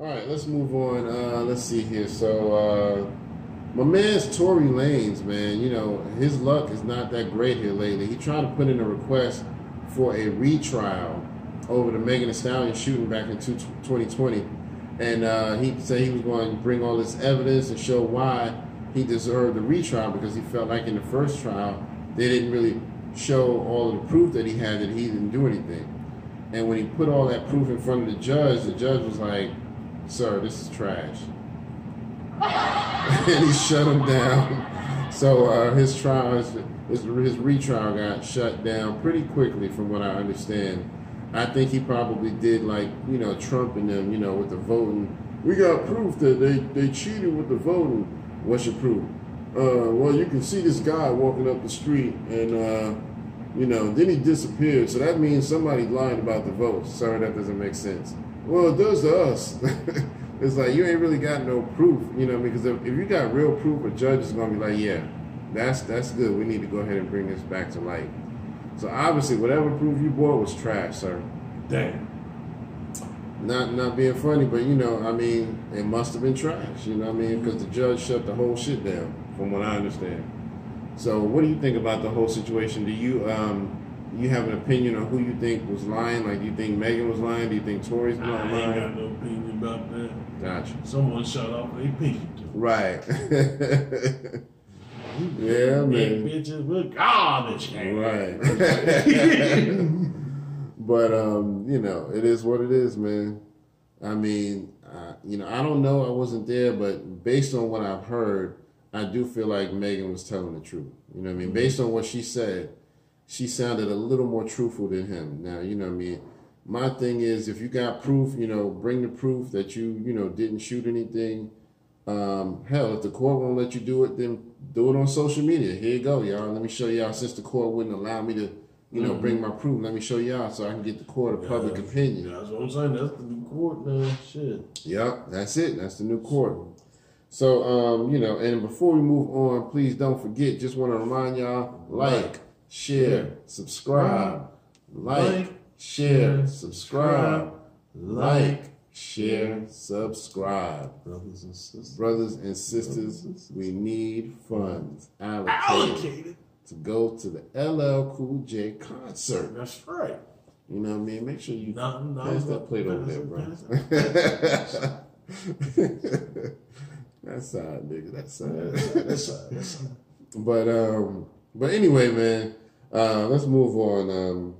All right, let's move on. Uh, let's see here. So, uh, my man's Tory Lanez, man, you know, his luck is not that great here lately. He tried to put in a request for a retrial over the Megan Thee Stallion shooting back in 2020. And uh, he said he was going to bring all this evidence and show why he deserved a retrial because he felt like in the first trial, they didn't really show all of the proof that he had that he didn't do anything. And when he put all that proof in front of the judge, the judge was like, sir, this is trash. and he shut him down. So uh, his trial, his, his, retrial got shut down pretty quickly from what I understand. I think he probably did like, you know, Trump and them, you know, with the voting. We got proof that they, they cheated with the voting. What's your proof? Uh, well, you can see this guy walking up the street and, uh, you know, then he disappeared. So that means somebody lied about the vote. Sorry, that doesn't make sense. Well, it does to us. it's like you ain't really got no proof, you know, because if, if you got real proof, a judge is gonna be like, yeah, that's that's good. We need to go ahead and bring this back to light. So obviously, whatever proof you brought was trash, sir. Damn. Not not being funny, but you know, I mean, it must have been trash. You know what I mean? Because the judge shut the whole shit down, from what I understand. So, what do you think about the whole situation? Do you um, you have an opinion on who you think was lying? Like, do you think Megan was lying? Do you think Tory's not I lying? ain't got no opinion about that. Gotcha. Someone shut off a pinky Right. yeah, Big man. bitches with garbage. Right. but um, you know, it is what it is, man. I mean, uh, you know, I don't know. I wasn't there, but based on what I've heard, I do feel like Megan was telling the truth. You know what I mean? Based on what she said, she sounded a little more truthful than him. Now, you know what I mean? My thing is, if you got proof, you know, bring the proof that you, you know, didn't shoot anything. Um, hell, if the court won't let you do it, then do it on social media. Here you go, y'all. Let me show y'all. Since the court wouldn't allow me to, you know, bring my proof, let me show y'all so I can get the court of public Yeah, opinion. That's what I'm saying. That's the new court now. Shit. Yep, that's it. That's the new court. So, um, you know, and before we move on, please don't forget, just want to remind y'all, like, share, subscribe, like, share, subscribe, like, share, subscribe. Brothers and sisters. Brothers and sisters, we need funds allocated to go to the LL Cool J concert. That's right. You know what I mean? Make sure you No, no, pass that plate over there, bro. That's side, nigga. That's side. that's that's but um, but anyway, man. Uh, let's move on. Um,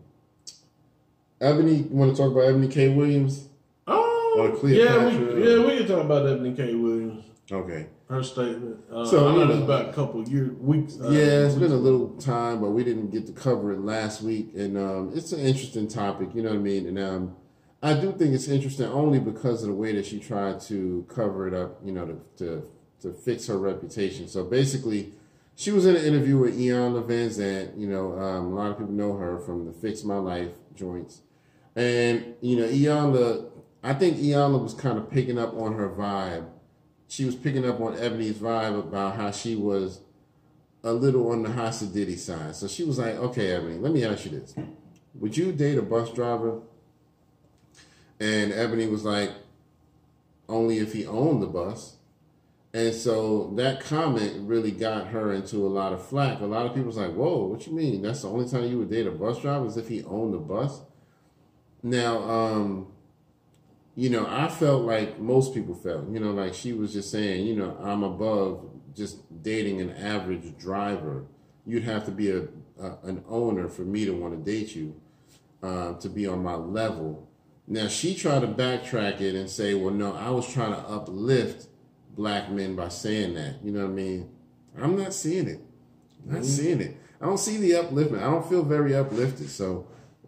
Ebony, you want to talk about Ebony K. Williams? Oh, Or yeah, we, yeah, we can talk about Ebony K. Williams. Okay. Her statement. Uh, So, I know this about a couple years, weeks. Uh, yeah, it's been a little time, but we didn't get to cover it last week, and um, it's an interesting topic. You know what I mean? And um, I do think it's interesting only because of the way that she tried to cover it up. You know, to to, to fix her reputation. So basically, she was in an interview with Ian Van Zant. You know, um, a lot of people know her from the Fix My Life joints, and you know, Iyanla. I think Iyanla was kind of picking up on her vibe. She was picking up on Ebony's vibe about how she was a little on the Hasidity side. So she was like, okay, Ebony, let me ask you this. Would you date a bus driver? And Ebony was like, only if he owned the bus. And so that comment really got her into a lot of flack. A lot of people was like, whoa, what you mean? That's the only time you would date a bus driver is if he owned the bus? Now, um, you know, I felt like most people felt, you know, like she was just saying, you know, I'm above just dating an average driver. You'd have to be a, a an owner for me to want to date you, uh, to be on my level. Now she tried to backtrack it and say, well, no, I was trying to uplift black men by saying that. You know what I mean? I'm not seeing it. Not seeing it. I don't see the upliftment. I don't feel very uplifted. So,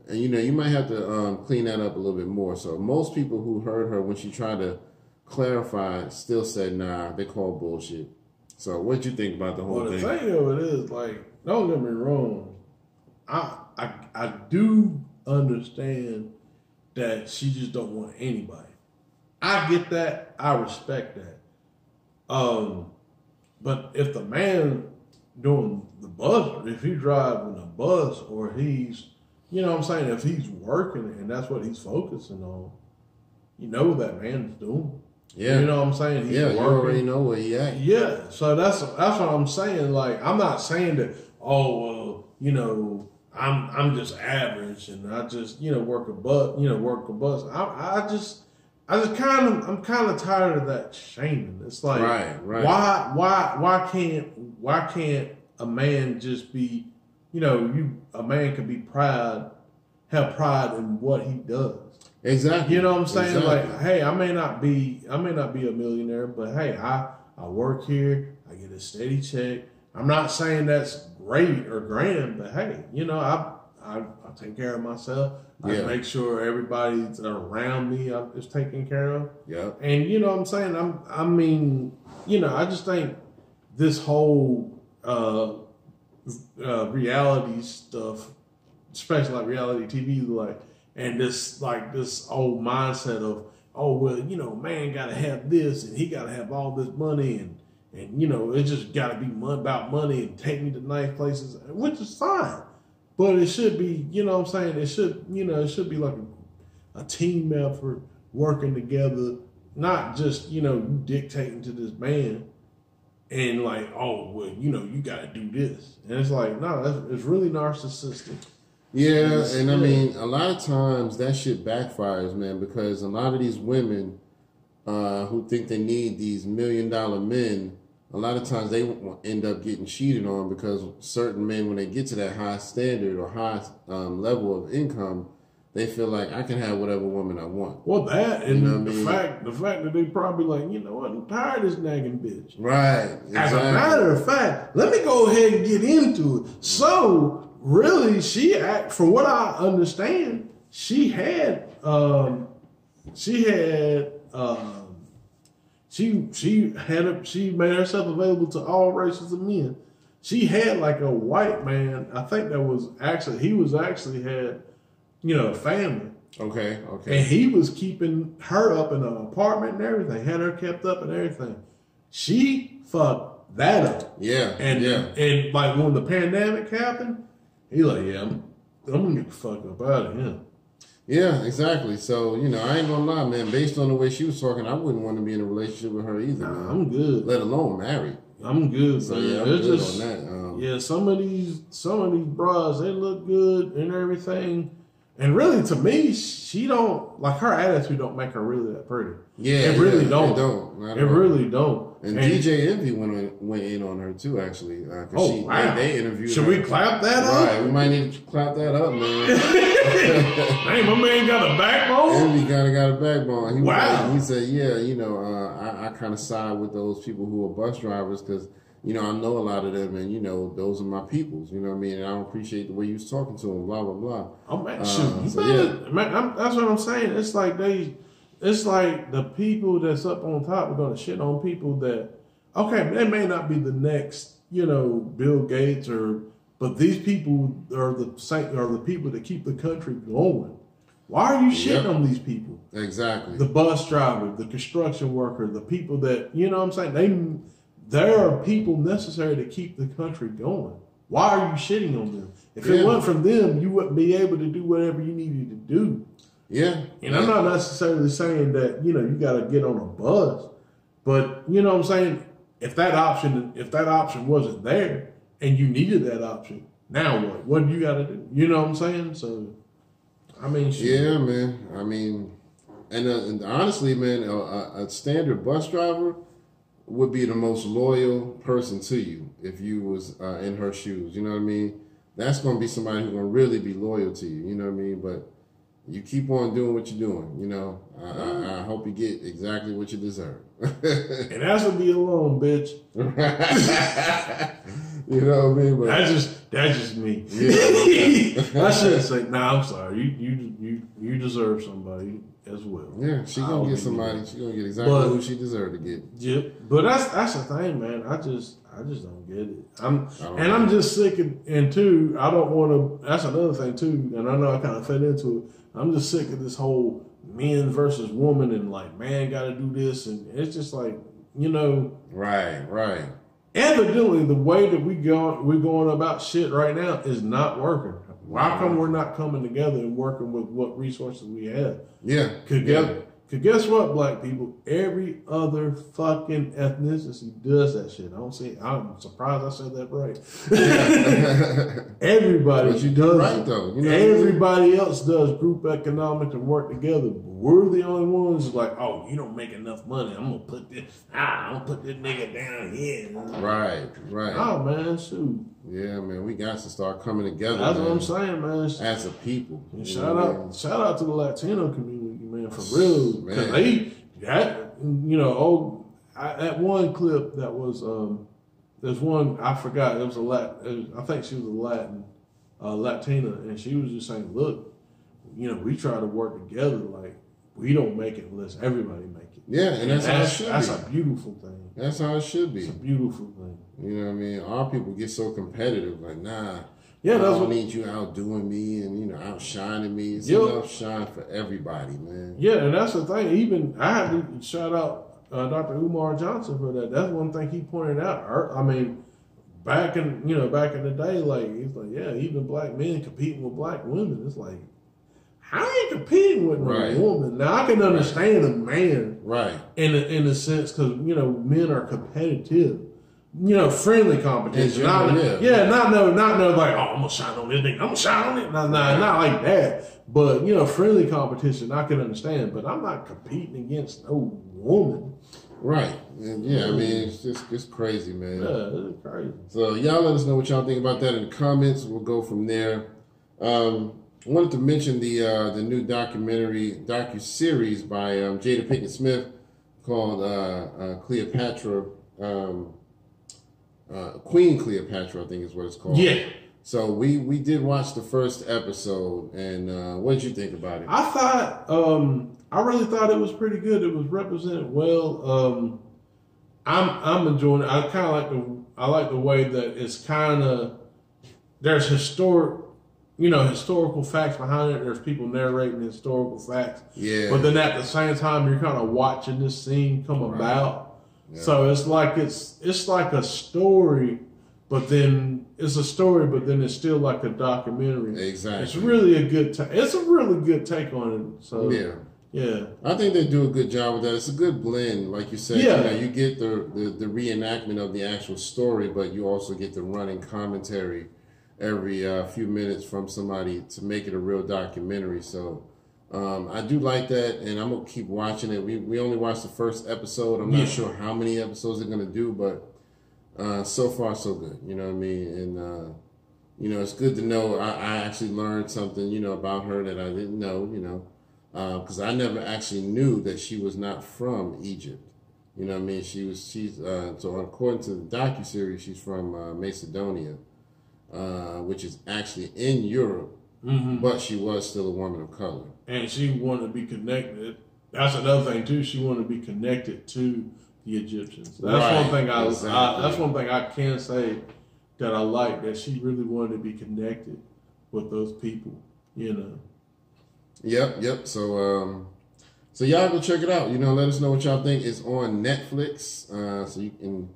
and you know, you might have to um, clean that up a little bit more. So, most people who heard her when she tried to clarify still said, "Nah, they call bullshit." So, what you think about the whole Well, the thing? thing of it is, like, don't get me wrong. I I I do understand that she just don't want anybody. I get that. I respect that. Um, but if the man doing the bus, if he's driving a bus, or he's, you know, what I'm saying, if he's working and that's what he's focusing on, you know what that man's doing. Yeah. You know what I'm saying? He's yeah, you already know where he at. Yeah, so that's that's what I'm saying. Like, I'm not saying that. Oh, well, you know, I'm I'm just average, and I just you know work a butt, you know, work a bus. I I just I just kind of I'm kind of tired of that shaming. It's like, Right, right. why why why can't why can't a man just be, you know, you a man can be proud, have pride in what he does. Exactly. You know what I'm saying? Exactly. Like, hey, I may not be, I may not be a millionaire, but hey, I I work here, I get a steady check. I'm not saying that's great or grand, but hey, you know, I I, I take care of myself. I Yeah. make sure everybody's around me uh, is taken care of. Yep. And you know what I'm saying? I'm I mean, you know, I just think this whole uh, uh reality stuff, especially like reality TV, like and this like this old mindset of oh well, you know, man gotta have this and he gotta have all this money and and you know, it just gotta be about money and take me to nice places, which is fine. But it should be, you know what I'm saying? It should, you know, it should be like a, a team effort working together, not just, you know, you dictating to this man and like, oh, well, you know, you got to do this. And it's like, no, that's, it's really narcissistic. Yeah, and I mean, a lot of times that shit backfires, man, because a lot of these women uh, who think they need these million dollar men, a lot of times they end up getting cheated on because certain men, when they get to that high standard or high um, level of income, they feel like I can have whatever woman I want. Well, that and You know what I the mean? fact, the fact that they probably like, you know what, I'm tired of this nagging bitch. Right. As a matter of fact, let me go ahead and get into it. So, really, she act from what I understand, she had um she had um she she had a, she made herself available to all races of men. She had like a white man, I think that was actually he was actually had, you know, a family. Okay. Okay. And he was keeping her up in an apartment and everything, had her kept up and everything. She fucked that up. Yeah. And yeah. and like when the pandemic happened, he like, yeah, I'm, I'm gonna get the fuck up out of here. Yeah, exactly. So, you know, I ain't gonna lie, man. Based on the way she was talking, I wouldn't want to be in a relationship with her either, Nah. I'm good. Let alone married. I'm good, So man. yeah, I'm good just on that. Um, yeah, some of these some of these bras, they look good and everything. And really, to me, she don't like her attitude. Don't make her really that pretty. yeah, it really yeah, don't. It don't. It really don't. And, DJ Envy went on, went in on her too, actually. Uh, Oh she, wow! They, they interviewed. Should her. we clap that up? Right, we might need to clap that up, man. Hey, my man got a backbone. Envy kind of got a backbone. He Wow. like- he said, "Yeah, you know, uh, I, I kind of side with those people who are bus drivers because." You know, I know a lot of them, and you know, those are my peoples. You know what I mean? And I don't appreciate the way you was talking to them. Blah blah blah. Oh man, Uh, so, better, man, I'm, that's what I'm saying. It's like they, it's like the people that's up on top are gonna shit on people that, okay, they may not be the next, you know, Bill Gates or, but these people are the same, are the people that keep the country going. Why are you shitting Yep. on these people? Exactly. The bus driver, the construction worker, the people that you know what I'm saying. They, there are people necessary to keep the country going. Why are you shitting on them? If it Yeah. wasn't from them, you wouldn't be able to do whatever you needed to do. Yeah. And I'm not necessarily saying that, you know, you gotta get on a bus, but you know what I'm saying? If that option if that option wasn't there and you needed that option, now what? What do you gotta do? You know what I'm saying? So I mean shit. Yeah, man. I mean, and, uh, and honestly, man, a, a, a standard bus driver would be the most loyal person to you if you was uh, in her shoes. You know what I mean? That's going to be somebody who's going to really be loyal to you. You know what I mean? but you keep on doing what you're doing. You know, I, I, I hope you get exactly what you deserve. And that's what be alone, bitch. you know what I mean? But That's just that's just me. Yeah. I shouldn't say. Nah, I'm sorry. You you you you deserve somebody as well. yeah, she gonna get somebody. She gonna get exactly But- who she deserved to get. Yep. But that's that's the thing, man. I just I just don't get it. I'm and I'm just sick of and two, I don't want to that's another thing too, and I know I kind of fed into it. I'm just sick of this whole men versus woman and like man got to do this and it's just like, you know, Right, right. evidently the way that we go we're going about shit right now is not working. Why come we're not coming together and working with what resources we have? Yeah. Together. Cause guess what, black people? Every other fucking ethnicity does that shit. I don't see. I'm surprised I said that right. Everybody does right, it. though. You know what I mean? Everybody else does group economics and work together. But we're the only ones like, oh, you don't make enough money. I'm gonna put this. Ah, I'm gonna put this nigga down here. right, right. Oh man, shoot. Yeah, man, we got to start coming together. That's what I'm saying, man. As a people. Shout know what I mean? out, shout out to the Latino community, for real. Because they, that, you know, oh, I, that one clip that was, um, there's one I forgot. It was a Lat, I think she was a Latin, uh, Latina, and she was just saying, look, you know, we try to work together. Like we don't make it unless everybody make it. Yeah, and that's, how it that's, should that's be. a beautiful thing. that's how it should be It's a beautiful thing. You know what I mean? Our people get so competitive, like, nah. Yeah, I that's don't what. need you outdoing me and you know outshining me. It's Yep. enough shine for everybody, man. Yeah, and that's the thing. Even I have to shout out uh, Dr. Umar Johnson for that. That's one thing he pointed out. Er- I mean, back in you know back in the day, like he's like, yeah, even black men competing with black women. It's like, how are you competing with no Right. woman? Now I can understand a man Right. in a, in a sense because you know men are competitive. You know, friendly competition. Not, yeah. yeah. not no, not no like, oh, I'm gonna shine on this thing. I'm gonna shine on it. No, no, not like that. But you know, friendly competition, I can understand. But I'm not competing against no woman. Right. And yeah, I mean, it's just it's crazy, man. Yeah, it's crazy. So y'all let us know what y'all think about that in the comments. We'll go from there. Um, I wanted to mention the uh, the new documentary docu series by um, Jada Pinkett Smith called uh, uh, Cleopatra, um, uh, Queen Cleopatra, I think is what it's called. Yeah, So we we did watch the first episode, and uh, what did you think about it? I thought, um, I really thought it was pretty good. It was represented well. Um, I'm I'm enjoying it. I kind of like the I like the way that it's kind of there's historic, you know, historical facts behind it. There's people narrating historical facts, Yeah, but then at the same time, you're kind of watching this scene come Right. about. Yeah. So it's like it's it's like a story, but then it's a story, but then it's still like a documentary. exactly. It's really a good. Ta- it's a really good take on it. So yeah. yeah, I think they do a good job with that. It's a good blend, like you said. Yeah. You know, you get the, the the reenactment of the actual story, but you also get the running commentary every uh, few minutes from somebody to make it a real documentary. So um, I do like that, and I'm gonna keep watching it. We we only watched the first episode. I'm not sure how many episodes they're gonna do, but uh, so far so good. You know what I mean? And uh, you know, it's good to know. I, I actually learned something, you know, about her that I didn't know. You know because I never actually knew that she was not from Egypt. You know what I mean? She was she's uh, so according to the docu series, she's from uh, Macedonia, uh, which is actually in Europe, hmm but she was still a woman of color. and she wanted to be connected. That's another thing too. She wanted to be connected to the Egyptians. That's Right, one thing I, I. That's one thing I can say that I like that she really wanted to be connected with those people. You know. Yep, yep. So um, so y'all go check it out. You know, let us know what y'all think. It's on Netflix, uh, so you can.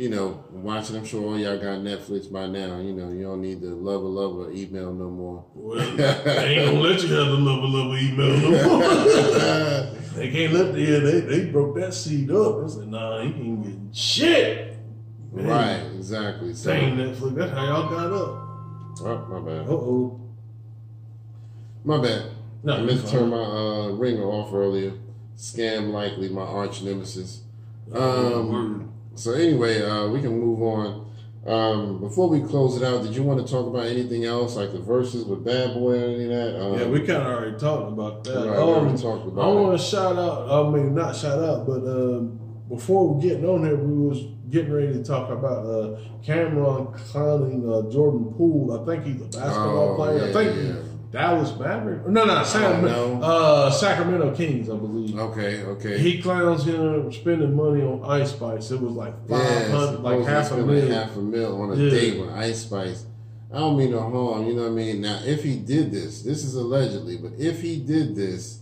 You know, watch it. I'm sure all y'all got Netflix by now. You know, you don't need the lover lover email no more. Well, they ain't gonna let you have the lover lover email no more. they can't let the, yeah, they they broke that seed up. They said, nah, he ain't getting shit. Man, Right, exactly. So, Dang Netflix, that's how y'all got up. oh, my bad. Uh oh. My bad. No, I meant to turn my uh, ringer off earlier. Scam likely my arch nemesis. Um, Word. So anyway, uh, we can move on. Um, before we close it out, did you want to talk about anything else, like the verses with Bad Boy or any of that? Um, Yeah, we kind of already talked about that. right, Um, already talked I about it. want to shout out. I mean, not shout out, but um, before we getting on here, we was getting ready to talk about uh, Cam'ron clowning uh, Jordan Poole. I think he's a basketball Oh, player. I think yeah. Dallas Maverick. No, no, Sam, know. uh, Sacramento Kings, I believe. Okay, okay. He clowns him spending money on Ice Spice. It was like five Yeah, hundred, like half a million. half a mil on a Yeah. date with Ice Spice. I don't mean no harm, you know what I mean? Now, if he did this, this is allegedly, but if he did this,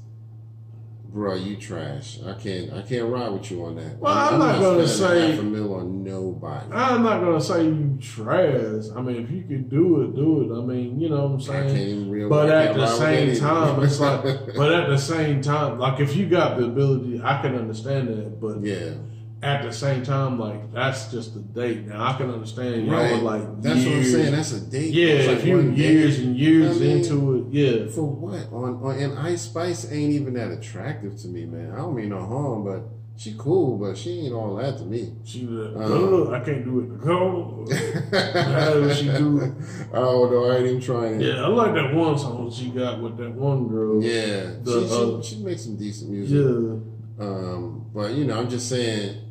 bro, you trash. I can't, I can't ride with you on that. Well, I'm not gonna say- half a mil on nobody. I'm not gonna say you trash. I mean, if you could do it, do it. I mean, you know what I'm saying. can't even real. But at the same time, it's like, but at the same time, like if you got the ability, I can understand that. But yeah, at the same time, like that's just a date. Now I can understand y'all right. were like That's what I'm saying. That's a date. Yeah, like if you date. years and years I mean, into it, yeah. For what? On, on and Ice Spice ain't even that attractive to me, man. I don't mean no harm, but she cool, but she ain't all that to me. She was like. "Ugh, I can't do it. Go. How does she do it? I don't know. I ain't even trying. Yeah, I like that one song she got with that one girl. Yeah, The, she, uh, she, she makes some decent music. Yeah. Um, but you know, I'm just saying.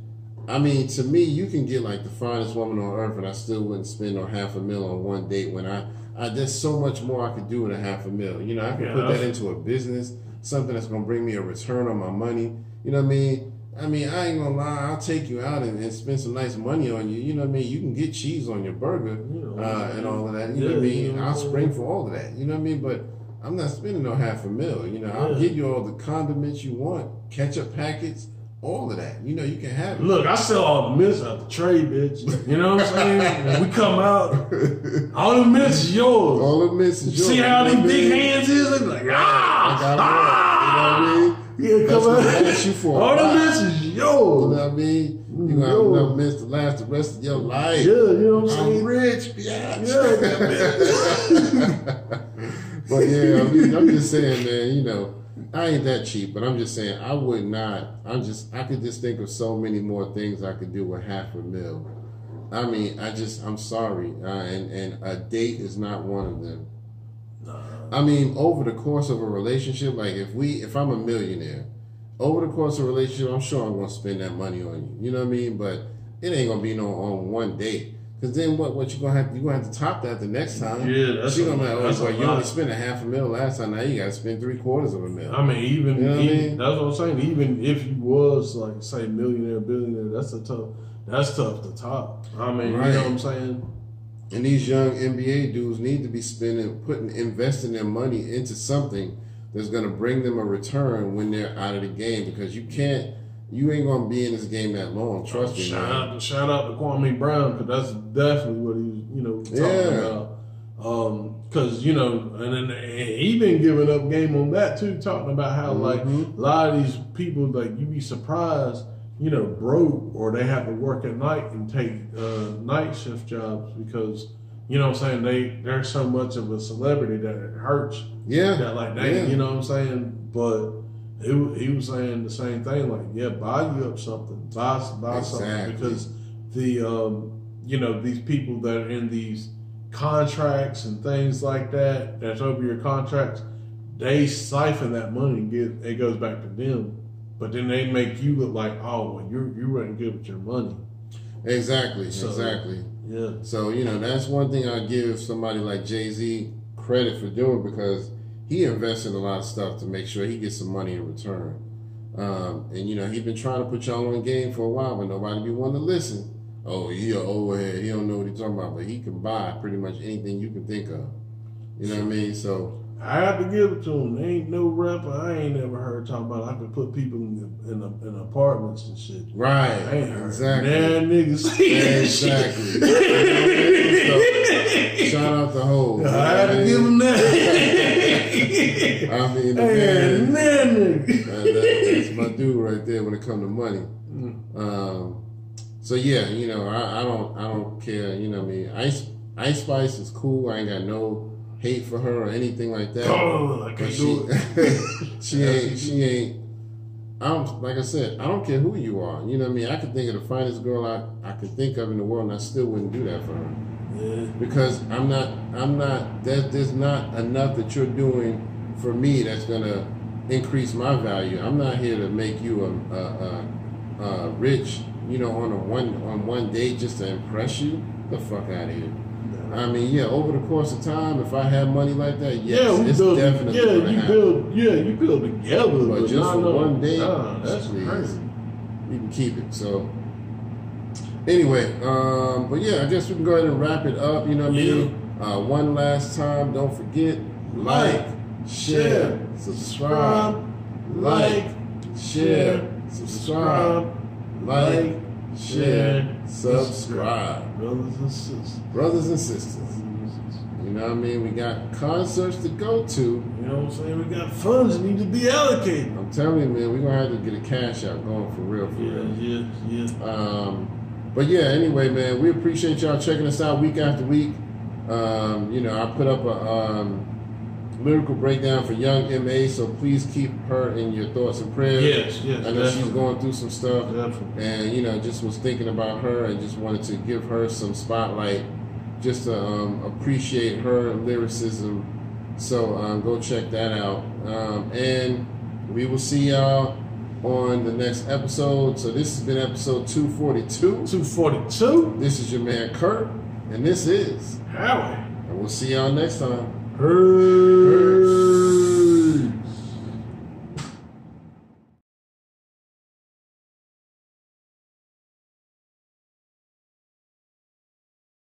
I mean, to me, you can get like the finest woman on earth, and I still wouldn't spend no half a mil on one date. When I, I there's so much more I could do in a half a mil. You know, I could Yeah, put that into a business, something that's gonna bring me a return on my money. You know what I mean? I mean, I ain't gonna lie. I'll take you out and, and spend some nice money on you. You know what I mean? You can get cheese on your burger know, uh, and all of that. You know what I mean? I'll spring for all of that. You know what I mean? But I'm not spending no half a mil. You know, I'll give you all the condiments you want, ketchup packets, all of that. You know, you can have it. Look, I sell all the mints out the tray, bitch. You know what I'm saying? we come out, all the mints is yours. all the mints is yours. See how these big hands is? They be like, ah, I ah. You know what I mean? Yeah, That's come on. last you for all the mints is yours. You know what I mean? You're gonna have Yo. enough to last the rest of your life. Yeah, you know what I'm I'm saying? rich, yeah. Yeah, but yeah, I mean, I'm just saying, man. You know, I ain't that cheap, but I'm just saying I would not. I'm just I could just think of so many more things I could do with half a mil. I mean, I just I'm sorry, uh, and and a date is not one of them. I mean, over the course of a relationship, like if we, if I'm a millionaire, over the course of a relationship, I'm sure I'm gonna spend that money on you. You know what I mean? But it ain't gonna be no on one date. Cause then what? What you gonna have? You gonna have to top that the next time. Yeah, that's she gonna be like, oh, that's a well, you only spent a half a mil last time. Now you gotta spend three quarters of a mil. I mean, even, You know what I mean? that's what I'm saying. Even if you was like say millionaire, billionaire, that's a tough. That's tough to top. I mean, Right. you know what I'm saying? And these young NBA dudes need to be spending, putting, investing their money into something that's going to bring them a return when they're out of the game because you can't, you ain't going to be in this game that long. Trust me, Shout man. out, to, shout out to Kwame Brown because that's definitely what he was, you know, talking Yeah. about. Um, because you know, and then he been giving up game on that too, talking about how like Mhm. a lot of these people, like you be surprised, you know, broke or they have to work at night and take uh, night shift jobs because you know what I'm saying they they're so much of a celebrity that it hurts Yeah. that like dang, Yeah. you know what I'm saying? But he, he was saying the same thing, like, yeah, buy you up something, buy buy something because the um, you know these people that are in these contracts and things like that that's over your contracts, they siphon that money and get it goes back to them, but then they make you look like oh well you you weren't good with your money. Exactly. So- exactly. Yeah, So, you know, that's one thing I give somebody like Jay Z credit for doing because he invests in a lot of stuff to make sure he gets some money in return. Um, and, you know, he's been trying to put y'all on game for a while, but nobody be wanting to listen. Oh, he a old head. He don't know what he's talking about, but he can buy pretty much anything you can think of. You know what I mean? So, I have to give it to him. There ain't no rapper I ain't never heard talking about. I could put people in the, in, the, in apartments and shit. right. I ain't heard Exactly. Nah, niggas Exactly. Shout out to Hov. I had to give him that. I mean, hey, man, that, that's my dude right there when it comes to money. Mm. Um, so yeah, you know, I, I don't I don't care. You know, what I mean, Ice Ice Spice is cool. I ain't got no hate for her or anything like that. Oh, I can't she do it. she ain't she ain't. I don't like I said. I don't care who you are. You know what I mean. I could think of the finest girl I I could think of in the world, and I still wouldn't do that for her Yeah. because I'm not I'm not that there's not enough that you're doing for me that's gonna increase my value. I'm not here to make you a, a, a, a rich, you know, on a one on one date just to impress you. The fuck out of here. I mean, yeah, over the course of time, if I had money like that, yes, yeah, we it's build. definitely Yeah, you happen. build. Yeah, you build together, But but, just for no- one day, Nah, that's please. crazy. You can keep it. So anyway, um, but yeah, I guess we can go ahead and wrap it up. You know what I mean? Uh, one last time, don't forget like, share, subscribe, like, share, subscribe, like, share, subscribe. Brothers and sisters. Brothers and sisters. You know what I mean? We got concerts to go to. You know what I'm saying? We got funds that need to be allocated. I'm telling you, man, we're gonna have to get a cash out going for real, for Yeah, real. yeah, yeah. Um, but yeah, anyway, man, we appreciate y'all checking us out week after week. Um, you know, I put up a um, lyrical breakdown for Young M.A, so please keep her in your thoughts and prayers. Yes, yes, I know she's going through some stuff, Definitely. and you know, just was thinking about her and just wanted to give her some spotlight, just to um, appreciate her lyricism. So um, go check that out, um, and we will see y'all on the next episode. So this has been episode two forty two. 242? This is your man Kurt, and this is, Howie. and we'll see y'all next time. Her.